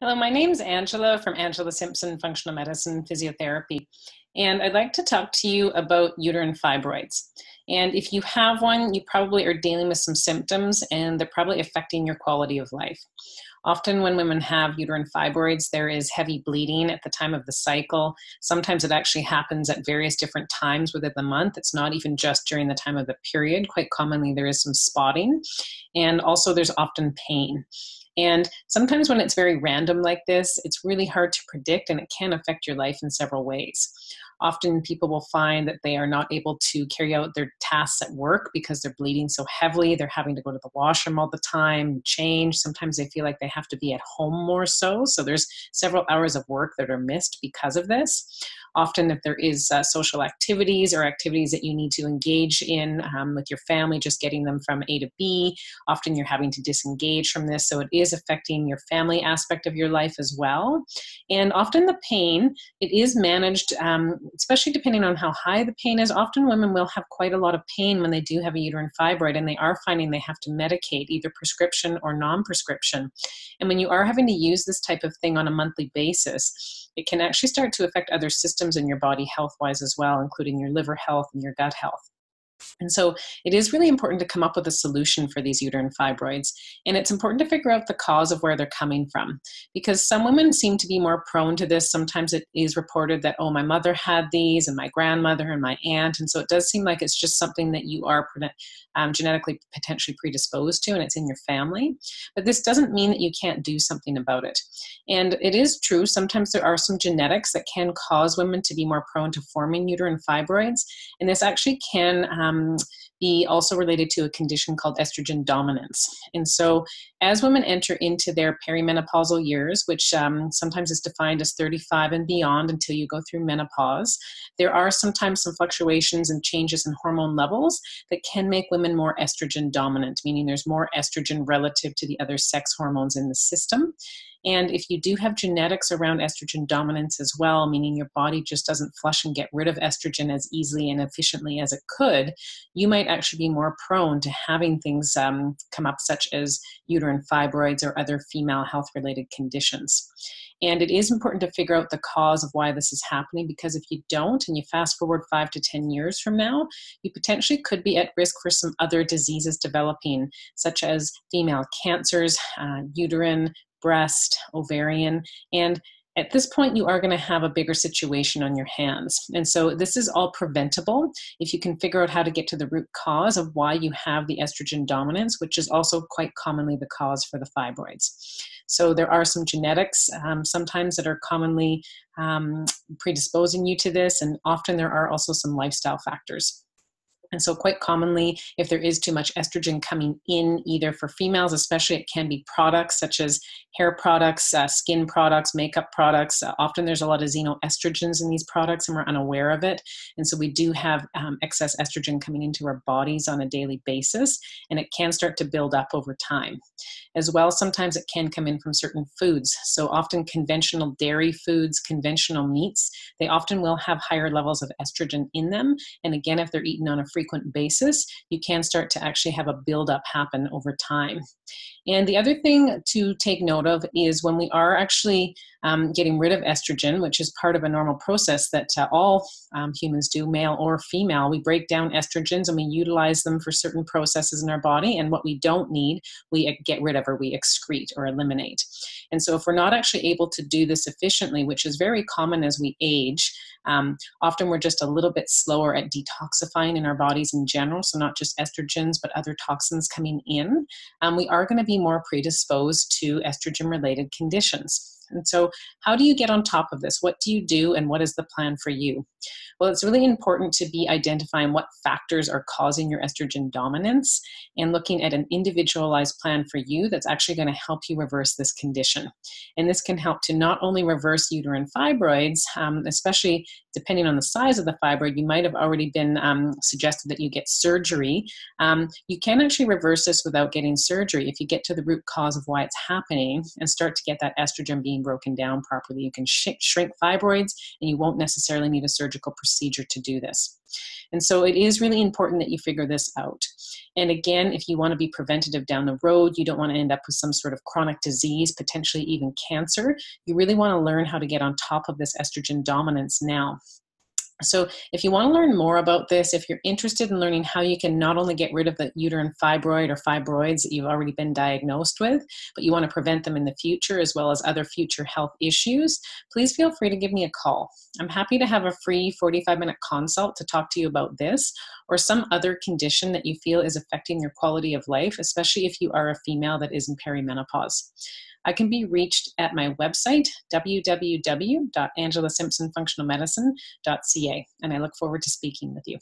Hello, my name is Angela from Angela Simpson Functional Medicine Physiotherapy, and I'd like to talk to you about uterine fibroids. And if you have one, you probably are dealing with some symptoms and they're probably affecting your quality of life. Often, when women have uterine fibroids, there is heavy bleeding at the time of the cycle. Sometimes it actually happens at various different times within the month. It's not even just during the time of the period. Quite commonly, there is some spotting, and also there's often pain. And sometimes when it's very random like this, it's really hard to predict and it can affect your life in several ways. Often people will find that they are not able to carry out their tasks at work because they're bleeding so heavily. They're having to go to the washroom all the time, change. Sometimes they feel like they have to be at home more so. So there's several hours of work that are missed because of this. Often, if there is uh, social activities or activities that you need to engage in um, with your family, just getting them from A to B, often you're having to disengage from this. So it is affecting your family aspect of your life as well. And often the pain, it is managed, um, especially depending on how high the pain is. Often women will have quite a lot of pain when they do have a uterine fibroid, and they are finding they have to medicate either prescription or non prescription. And when you are having to use this type of thing on a monthly basis, it can actually start to affect other systems in your body health wise as well, including your liver health and your gut health. And so it is really important to come up with a solution for these uterine fibroids. And it's important to figure out the cause of where they're coming from. Because some women seem to be more prone to this. Sometimes it is reported that, oh, my mother had these, and my grandmother, and my aunt. And so it does seem like it's just something that you are um, genetically potentially predisposed to, and it's in your family. But this doesn't mean that you can't do something about it. And it is true, sometimes there are some genetics that can cause women to be more prone to forming uterine fibroids. And this actually can. Um, um, be also related to a condition called estrogen dominance. And so, as women enter into their perimenopausal years, which um, sometimes is defined as 35 and beyond until you go through menopause, there are sometimes some fluctuations and changes in hormone levels that can make women more estrogen dominant, meaning there's more estrogen relative to the other sex hormones in the system. And if you do have genetics around estrogen dominance as well, meaning your body just doesn't flush and get rid of estrogen as easily and efficiently as it could, you might actually be more prone to having things um, come up, such as uterine fibroids or other female health related conditions. And it is important to figure out the cause of why this is happening because if you don't, and you fast forward five to 10 years from now, you potentially could be at risk for some other diseases developing, such as female cancers, uh, uterine, breast, ovarian, and at this point you are going to have a bigger situation on your hands. And so this is all preventable if you can figure out how to get to the root cause of why you have the estrogen dominance which is also quite commonly the cause for the fibroids. So there are some genetics um, sometimes that are commonly um, predisposing you to this and often there are also some lifestyle factors and so, quite commonly, if there is too much estrogen coming in, either for females, especially, it can be products such as hair products, uh, skin products, makeup products. Uh, often there's a lot of xenoestrogens in these products, and we're unaware of it. And so, we do have um, excess estrogen coming into our bodies on a daily basis, and it can start to build up over time. As well, sometimes it can come in from certain foods. So, often conventional dairy foods, conventional meats, they often will have higher levels of estrogen in them. And again, if they're eaten on a frequent basis, you can start to actually have a buildup happen over time. And the other thing to take note of is when we are actually um, getting rid of estrogen, which is part of a normal process that uh, all um, humans do, male or female, we break down estrogens and we utilize them for certain processes in our body. And what we don't need, we get rid of or we excrete or eliminate. And so, if we're not actually able to do this efficiently, which is very common as we age, um, often we're just a little bit slower at detoxifying in our bodies in general, so not just estrogens, but other toxins coming in. Um, we are going to be more predisposed to estrogen related conditions. And so, how do you get on top of this? What do you do, and what is the plan for you? Well, it's really important to be identifying what factors are causing your estrogen dominance and looking at an individualized plan for you that's actually going to help you reverse this condition. And this can help to not only reverse uterine fibroids, um, especially depending on the size of the fibroid, you might have already been um, suggested that you get surgery. Um, you can actually reverse this without getting surgery if you get to the root cause of why it's happening and start to get that estrogen being being broken down properly. You can sh- shrink fibroids, and you won't necessarily need a surgical procedure to do this. And so it is really important that you figure this out. And again, if you want to be preventative down the road, you don't want to end up with some sort of chronic disease, potentially even cancer, you really want to learn how to get on top of this estrogen dominance now. So, if you want to learn more about this, if you're interested in learning how you can not only get rid of the uterine fibroid or fibroids that you've already been diagnosed with, but you want to prevent them in the future as well as other future health issues, please feel free to give me a call. I'm happy to have a free 45 minute consult to talk to you about this or some other condition that you feel is affecting your quality of life, especially if you are a female that is in perimenopause. I can be reached at my website, www.angelasimpsonfunctionalmedicine.ca, and I look forward to speaking with you.